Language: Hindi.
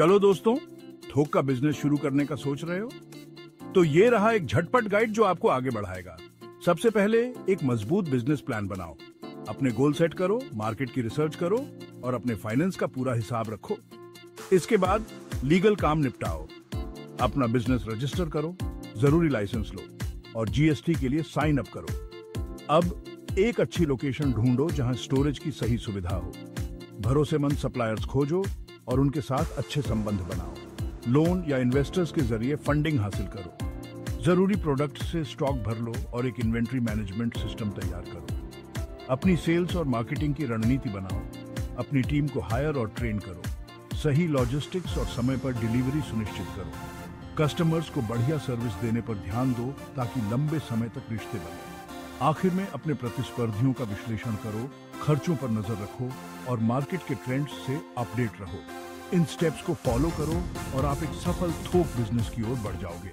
चलो दोस्तों, थोक का बिज़नेस शुरू करने का सोच रहे हो? तो ये रहा एक झटपट गाइड जो आपको आगे बढ़ाएगा। सबसे पहले एक मज़बूत बिज़नेस प्लान बनाओ। अपने गोल सेट करो मार्केट की रिसर्च करो और अपने फाइनेंस का पूरा हिसाब रखो। इसके बाद लीगल काम निपटाओ। अपना बिज़नेस रजिस्टर करो, ज़रूरी लाइसेंस लो और जीएसटी के लिए साइन अप करो। अब एक अच्छी लोकेशन ढूंढो जहाँ स्टोरेज की सही सुविधा हो। भरोसेमंद सप्लायर्स खोजो और उनके साथ अच्छे संबंध बनाओ। लोन या इन्वेस्टर्स के ज़रिए फंडिंग हासिल करो। ज़रूरी प्रोडक्ट से स्टॉक भर लो और एक इन्वेंट्री मैनेजमेंट सिस्टम तैयार करो। अपनी सेल्स और मार्केटिंग की रणनीति बनाओ। अपनी टीम को हायर और ट्रेन करो। सही लॉजिस्टिक्स और समय पर डिलीवरी सुनिश्चित करो। कस्टमर्स को बढ़िया सर्विस देने पर ध्यान दो ताकि लंबे समय तक रिश्ते बने। आखिर में अपने प्रतिस्पर्धियों का विश्लेषण करो, खर्चों पर नज़र रखो और मार्केट के ट्रेंड्स से अपडेट रहो। इन स्टेप्स को फॉलो करो और आप एक सफल थोक बिज़नेस की ओर बढ़ जाओगे।